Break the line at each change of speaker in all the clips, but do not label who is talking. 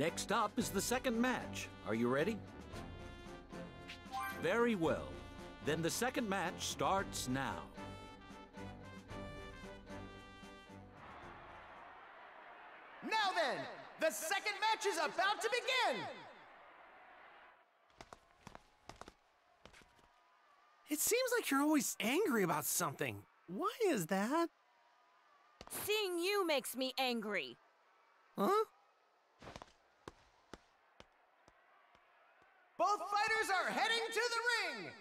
Next up is the second match. Are you ready? Very well. Then the second match starts now.
Now then, the second match is about to begin!
It seems like you're always angry about something. Why is that?
Seeing you makes me angry.
Huh?
Both fighters are heading to the ring!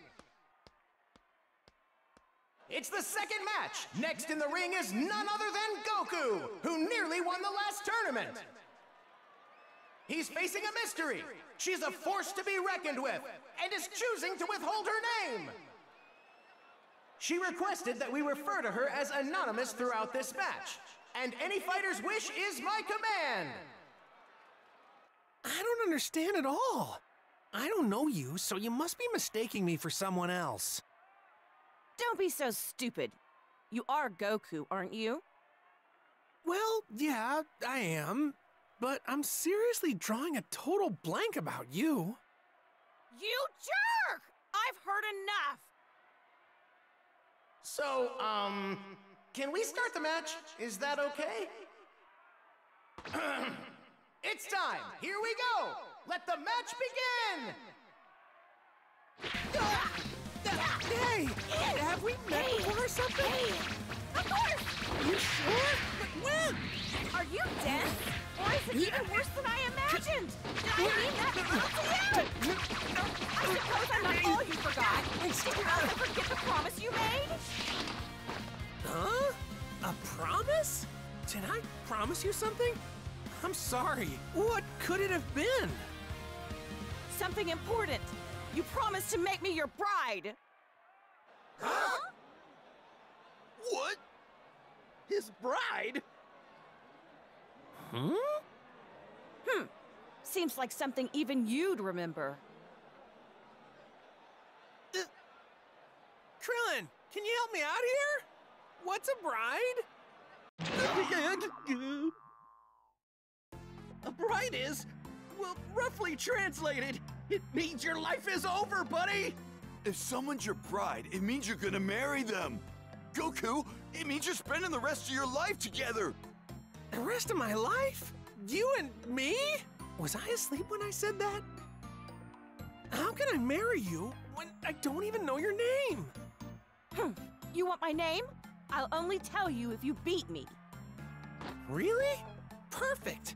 It's the second match! Next in the ring is none other than Goku, who nearly won the last tournament! He's facing a mystery! She's a force to be reckoned with, and is choosing to withhold her name! She requested that we refer to her as anonymous throughout this match, and any fighter's wish is my command!
I don't understand at all. I don't know you, so you must be mistaking me for someone else.
Don't be so stupid. You are Goku, aren't you?
Well, yeah, I am. But I'm seriously drawing a total blank about you.
You jerk! I've heard enough!
So, um, can we start the match? Is that okay? it's time! Here we go! Let the match begin!
Hey! Have we met before or something?
Of course!
Are you sure? But when?
Are you dense? Or is it even worse than I imagined? Did I mean that to you? I suppose I'm not all you forgot. Did you also forget the promise you made?
Huh? A promise? Did I promise you something? I'm sorry. What could it have been?
Something important. You promised to make me your bride.
Huh? What? His bride? Hmm?
Hmm. Seems like something even you'd remember.
Uh, Krillin, can you help me out here? What's a bride?
A bride is, well, roughly translated, it means your life is over, buddy!
If someone's your bride, it means you're gonna marry them. Goku, it means you're spending the rest of your life together.
The rest of my life? You and me? Was I asleep when I said that? How can I marry you when I don't even know your name?
Hmm. You want my name? I'll only tell you if you beat me.
Really? Perfect.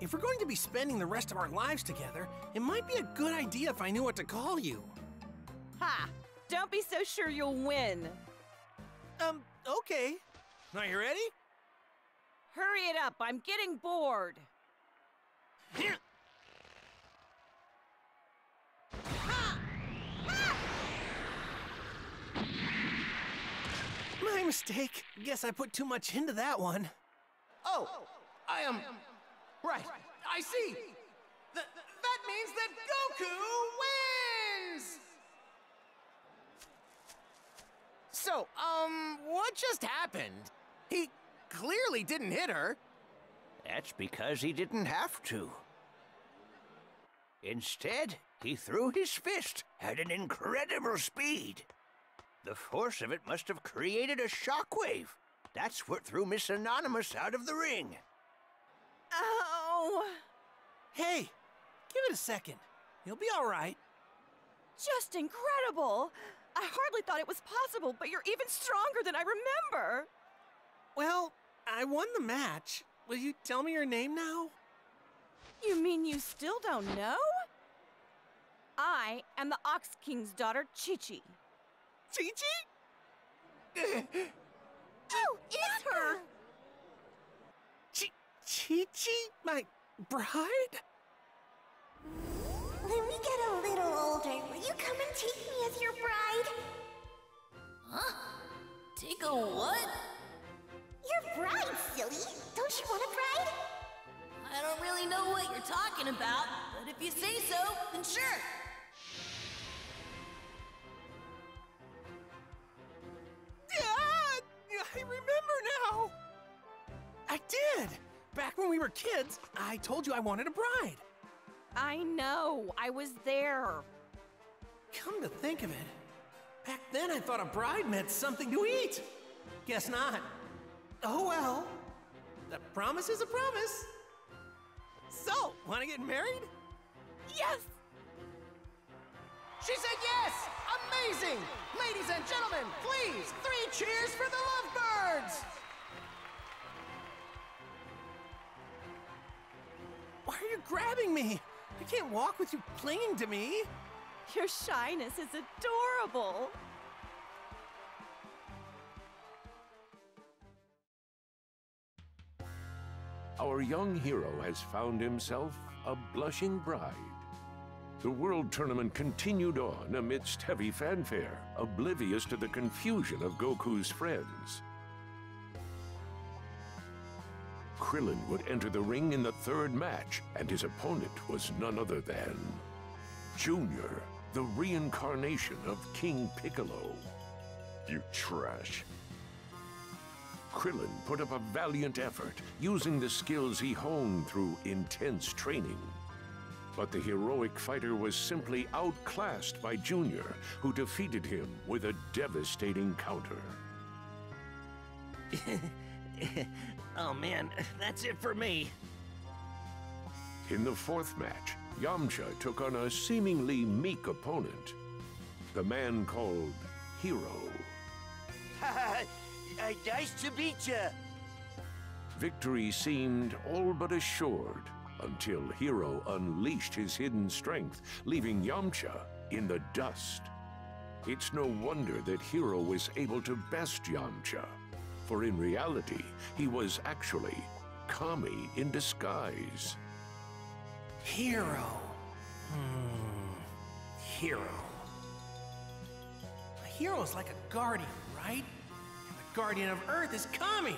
If we're going to be spending the rest of our lives together, it might be a good idea if I knew what to call you.
Ha! Don't be so sure you'll win.
Um, okay. Are you ready?
Hurry it up, I'm getting bored.
My mistake. Guess I put too much into that one.
Oh, I am. Right, I see! Th that means that Goku wins! So, um, what just happened? He clearly didn't hit her.
That's because he didn't have to. Instead, he threw his fist at an incredible speed. The force of it must have created a shockwave. That's what threw Miss Anonymous out of the ring.
Oh!
Hey, give it a second. You'll be all right.
Just incredible! I hardly thought it was possible, but you're even stronger than I remember!
Well, I won the match. Will you tell me your name now?
You mean you still don't know? I am the Ox King's daughter, Chi-Chi.
Chi-Chi?
Oh, it's her!
Chi-Chi? My bride?
When we get a little older, will you come and take me as your bride?
Huh? Take a what?
Your bride, silly! Don't you want a bride?
I don't really know what you're talking about, but if you say so, then sure.
Yeah, I remember now. I did. Back when we we were kids, I told you I wanted a bride.
I know. I was there.
Come to think of it, back then I thought a bride meant something to eat. Guess not. Oh well. A promise is a promise. So, wanna get married?
Yes!
She said yes! Amazing! Ladies and gentlemen, please, three cheers for the Lovebirds!
Why are you grabbing me? I can't walk with you clinging to me.
Your shyness is adorable.
Our young hero has found himself a blushing bride. The World Tournament continued on amidst heavy fanfare, oblivious to the confusion of Goku's friends. Krillin would enter the ring in the third match, and his opponent was none other than Junior, the reincarnation of King Piccolo.
You trash.
Krillin put up a valiant effort, using the skills he honed through intense training. But the heroic fighter was simply outclassed by Junior, who defeated him with a devastating counter.
oh man, that's it for me.
In the fourth match, Yamcha took on a seemingly meek opponent, the man called Hero.
uh, nice to meet ya.
Victory seemed all but assured until Hero unleashed his hidden strength, leaving Yamcha in the dust. It's no wonder that Hero was able to best Yamcha, for in reality, he was actually Kami in disguise.
Hero. Hmm. Hero. A hero is like a guardian, right? And the guardian of Earth is Kami.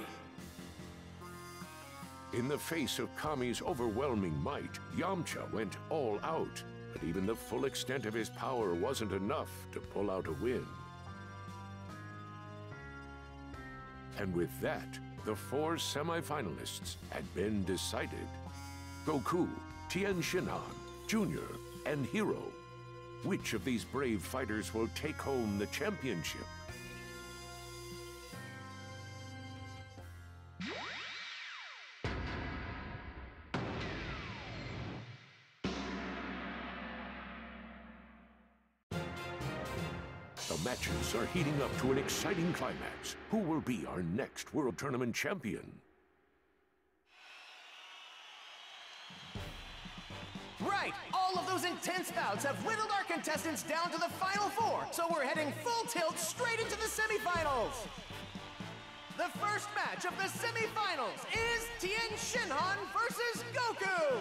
In the face of Kami's overwhelming might, Yamcha went all out, but even the full extent of his power wasn't enough to pull out a win. And with that, the four semifinalists had been decided. Goku, Tien Shinhan, Junior, and Hero. Which of these brave fighters will take home the championship? Matches are heating up to an exciting climax. Who will be our next World Tournament champion?
Right! All of those intense bouts have whittled our contestants down to the final four, so we're heading full tilt straight into the semifinals! The first match of the semifinals is Tien Shinhan versus Goku!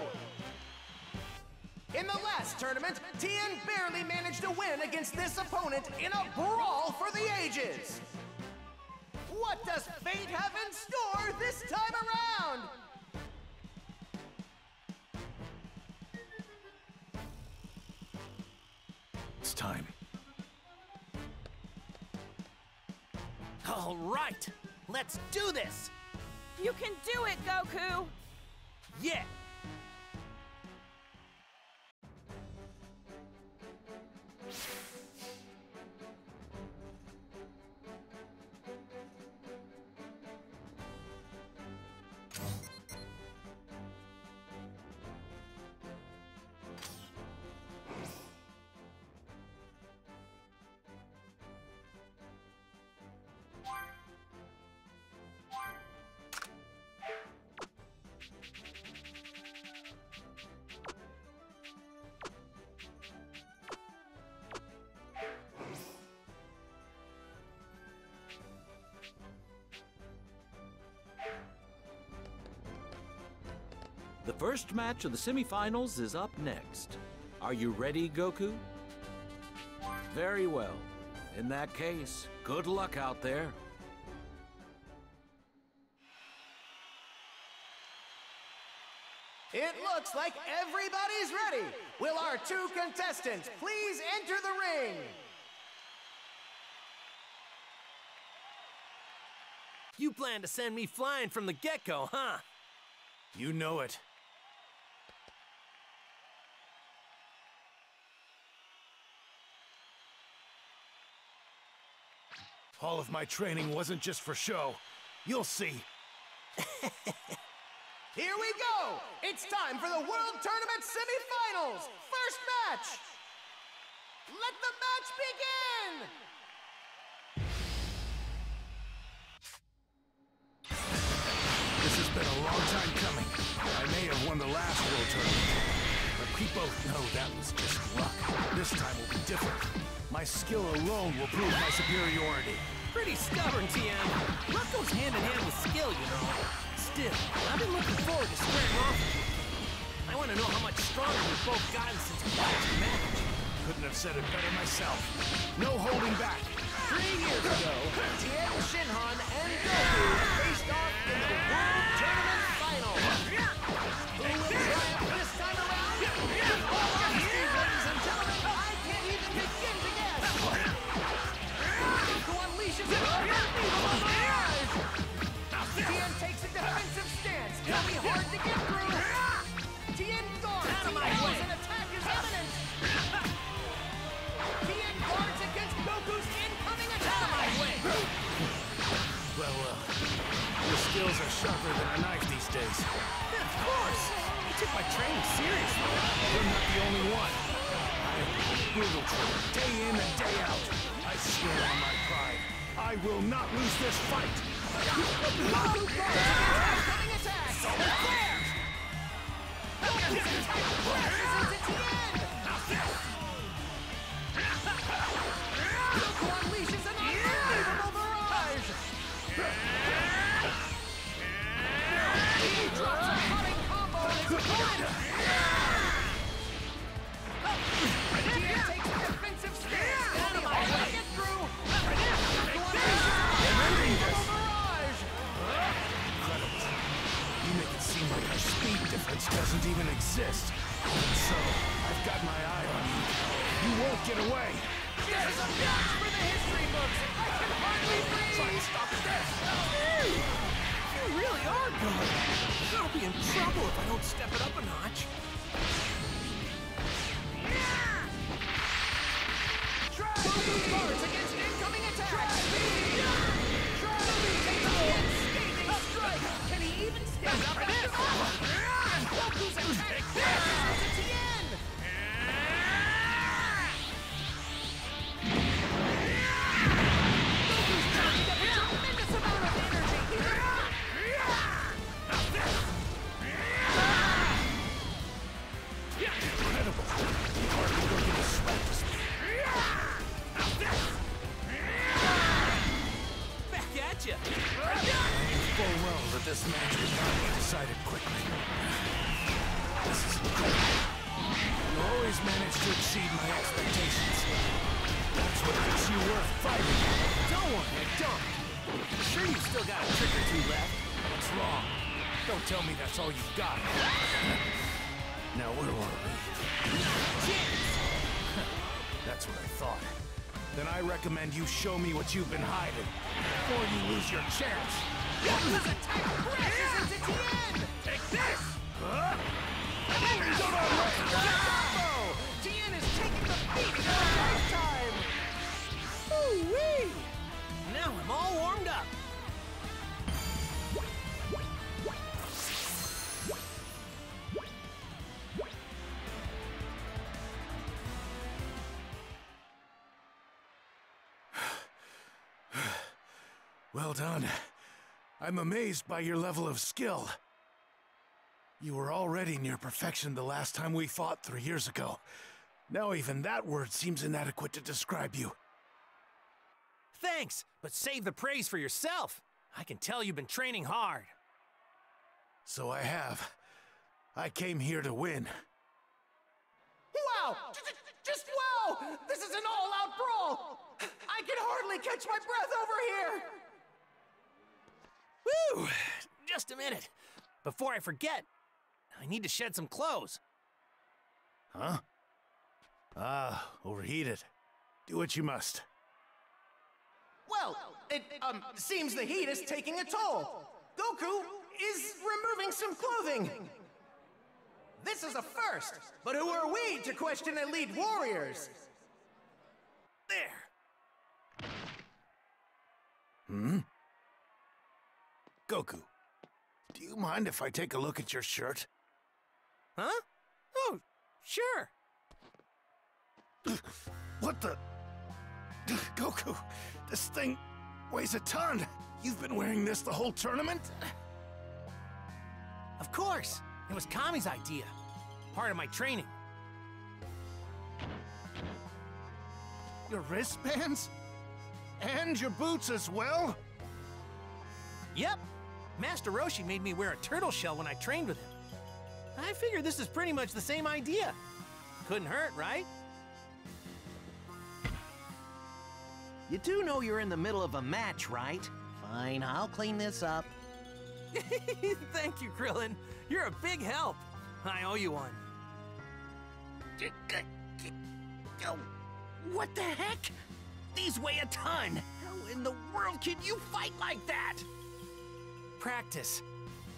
In the last tournament, Tien barely managed to win against this opponent in a brawl for the ages! What does fate have in store this time around?
It's time.
All right, let's do this.
You can do it, Goku!
Yeah.
The first match of the semifinals is up next. Are you ready, Goku? Very well. In that case, good luck out there.
It looks like everybody's ready. Will our two contestants please enter the ring?
You plan to send me flying from the get-go, huh?
You know it. All of my training wasn't just for show. You'll see.
Here we go! It's time for the World Tournament semifinals! First match! Let the match begin!
This has been a long time coming. I may have won the last World Tournament, but we both know that was just luck. This time will be different. My skill alone will prove my superiority.
Pretty stubborn, Tien. Luck goes hand in hand with skill, you know. Still, I've been looking forward to squaring off with you. I want to know how much stronger we've both gotten since we last match.
Couldn't have said it better myself. No holding back.
Three years ago, Tien Shinhan and Goku faced off in the World
Your skills are sharper than a knife these days.
Yeah, of course. You took my training seriously.
You're not the only one. I have brutal training, day in and day out. I swear on my pride, I will not lose this fight.
Goku guards against incoming attack. Solar flare. Goku's attack crashes into Tien. Goku combo
you show me what you've been hiding before you lose your chance. Well done. I'm amazed by your level of skill. You were already near perfection the last time we fought three years ago. Now even that word seems inadequate to describe you.
Thanks, but save the praise for yourself. I can tell you've been training hard.
So I have. I came here to win.
Wow! J- j- Just wow! This is an all-out brawl! I can hardly catch my breath over here!
Woo! Just a minute. Before I forget, I need to shed some clothes.
Huh? Ah, overheated. Do what you must.
Well, it, um, seems the heat is taking a toll. Goku is removing some clothing. This is a first, but who are we to question elite warriors?
There.
Hmm? Goku, do you mind if I take a look at your shirt?
Huh? Oh, sure.
What the? Goku, this thing weighs a ton. You've been wearing this the whole tournament?
Of course. It was Kami's idea. Part of my training.
Your wristbands? And your boots as well?
Yep. Master Roshi made me wear a turtle shell when I trained with him. I figure this is pretty much the same idea. Couldn't hurt, right?
You do know you're in the middle of a match, right? Fine, I'll clean this up.
Thank you, Krillin. You're a big help. I owe you one.
What the heck? These weigh a ton. How in the world can you fight like that?
Practice.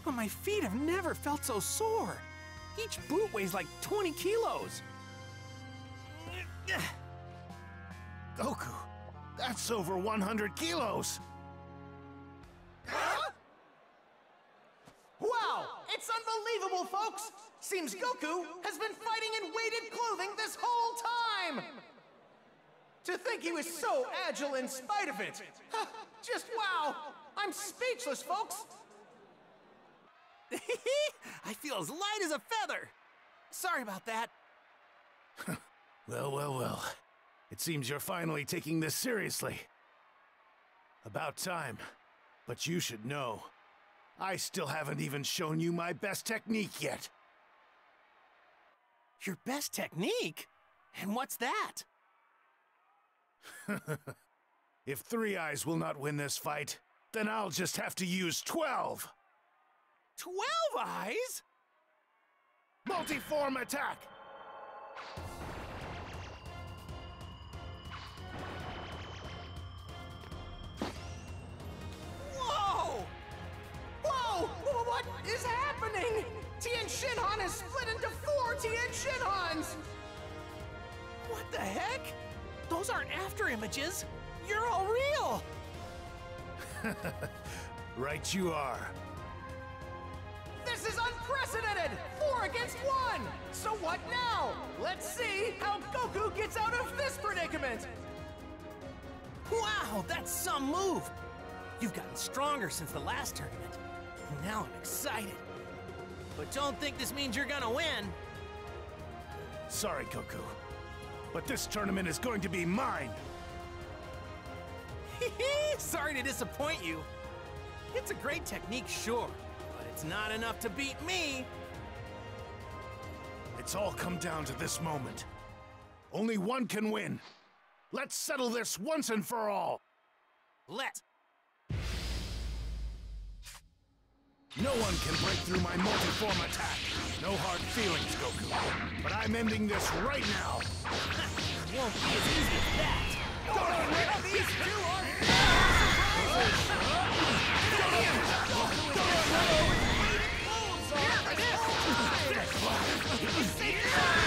But my feet have never felt so sore. Each boot weighs like 20 kilos.
Goku, that's over 100 kilos.
Huh? Wow! It's unbelievable, folks! Seems Goku has been fighting in weighted clothing this whole time! To think he was so agile in spite of it! Just wow! I'm speechless, folks!
I feel as light as a feather! Sorry about that.
well, well, well. It seems you're finally taking this seriously. About time. But you should know, I still haven't even shown you my best technique yet.
Your best technique? And what's that?
if Three Eyes will not win this fight, then I'll just have to use 12!
Twelve eyes?
Multiform attack!
Whoa! Whoa! What is happening? Tien Shinhan is split into four Tien Shinhans!
What the heck? Those aren't after images. You're all real!
right you are.
This is unprecedented! Four against one! So what now? Let's see how Goku gets out of this predicament!
Wow, that's some move! You've gotten stronger since the last tournament. Now I'm excited. But don't think this means you're gonna win.
Sorry, Goku. But this tournament is going to be mine!
Sorry to disappoint you. It's a great technique, sure, but it's not enough to beat me.
It's all come down to this moment. Only one can win. Let's settle this once and for all.
Let.
No one can break through my multiform attack. No hard feelings, Goku. But I'm ending this right now.
It Won't be as easy as that.
Goku, these two are I've never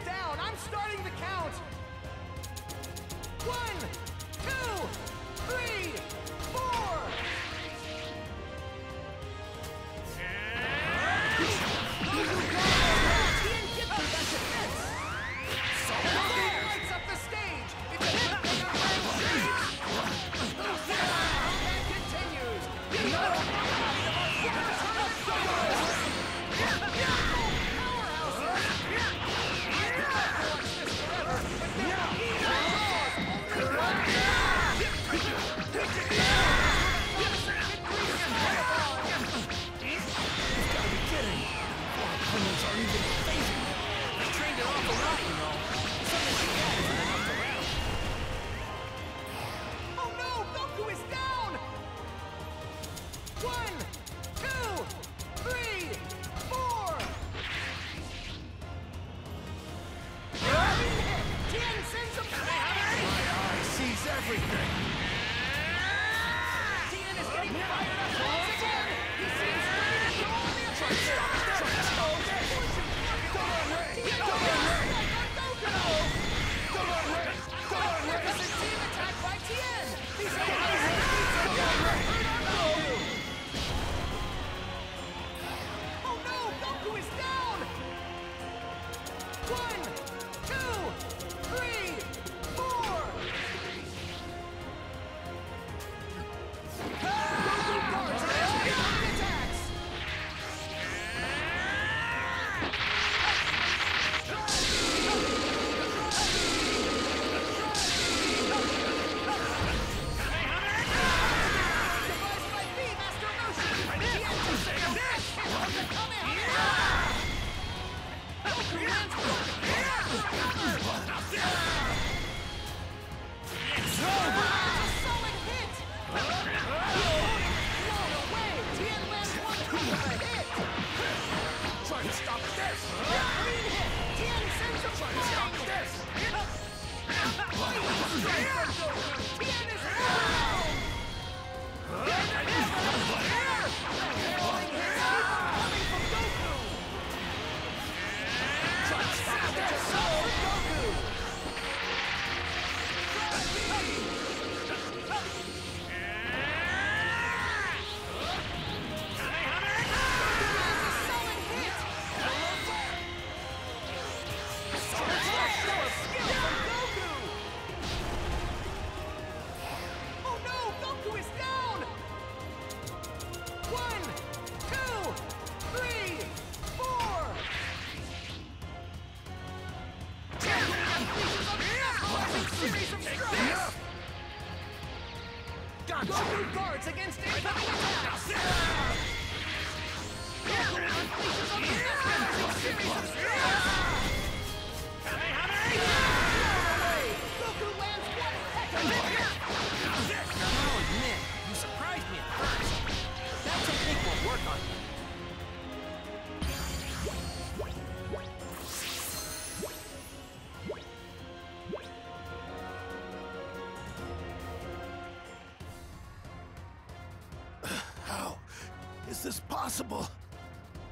it
down. I'm starting the count. One, two,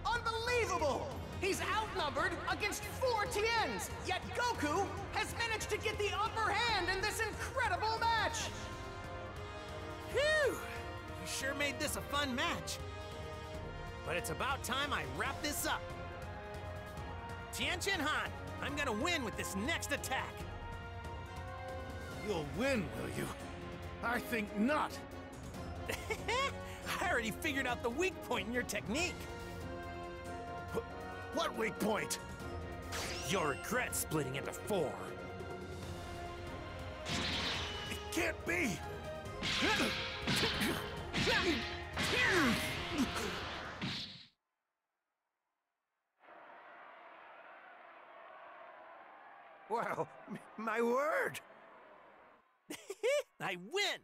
Unbelievable! He's outnumbered against four Tiens, yet Goku has managed to get the upper hand in this incredible match!
Phew! You sure made this a fun match. But it's about time I wrap this up. Tien Shinhan, I'm gonna win with this next attack.
You'll win, will you? I think not.
I already figured out the weak point in your technique.
What weak point?
Your regret splitting into four.
It can't be!
Wow, my word!
I win!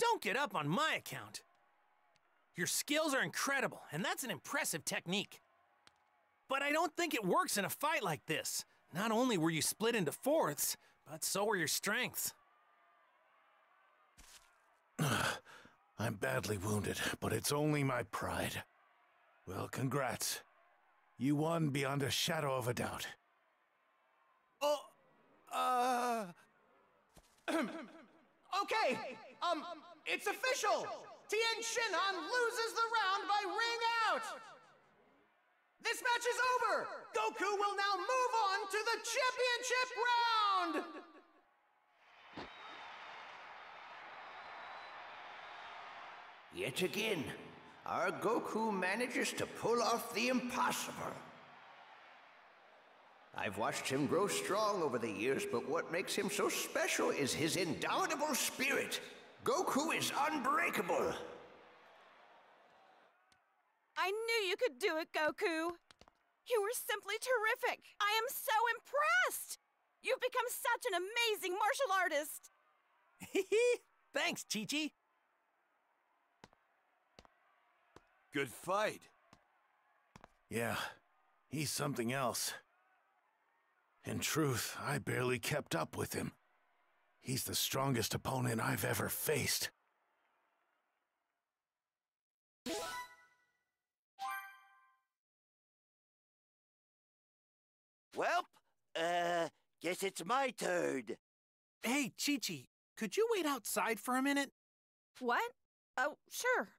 Don't get up on my account. Your skills are incredible, and that's an impressive technique. But I don't think it works in a fight like this. Not only were you split into fourths, but so were your strengths.
I'm badly wounded, but it's only my pride. Well, congrats. You won beyond a shadow of a doubt.
Oh, uh... okay, um, it's official! Tien Shinhan loses the round by ring out! This match is over! Goku will now move on to the championship round!
Yet again, our Goku manages to pull off the impossible. I've watched him grow strong over the years, but what makes him so special is his indomitable spirit. Goku is unbreakable.
I knew you could do it, Goku. You were simply terrific. I am so impressed. You've become such an amazing martial artist.
Thanks, Chi Chi.
Good fight.
Yeah, he's something else. In truth, I barely kept up with him. He's the strongest opponent I've ever faced.
Well, uh, guess it's my turn.
Hey, Chi Chi, could you wait outside for a minute?
What? Oh, sure.